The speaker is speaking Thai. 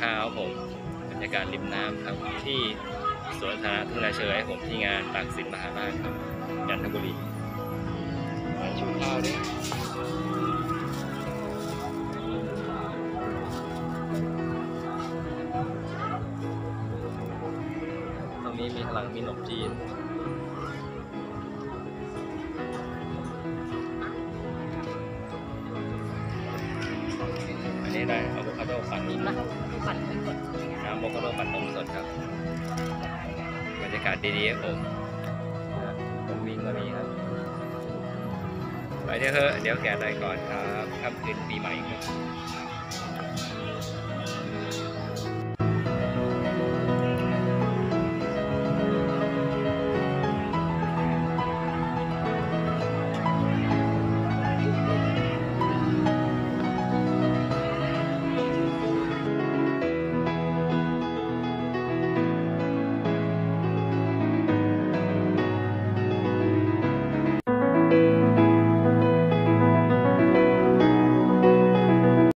ข้าวผมบรรยากาศริมน้ำครับที่สวนสาธารณะทุ่งนาเชยผมที่งานปากสินมหาราชครับจันทบุรีมาชมข้าวด้วยตรงนี้มีพลังมีหนมจีนอันนี้ได้อะโวคาโดฝั่งนี้นะ ปั่นไม่กดน้ำอะโวคาโดปั่นนมสดครับบรรยากาศดีๆครับผมนะผมวิ่งก็มีครับไปเดี๋ยวเถอะเดี๋ยวแกะอะไรก่อนครับค่ำคืนปีใหม่ครับ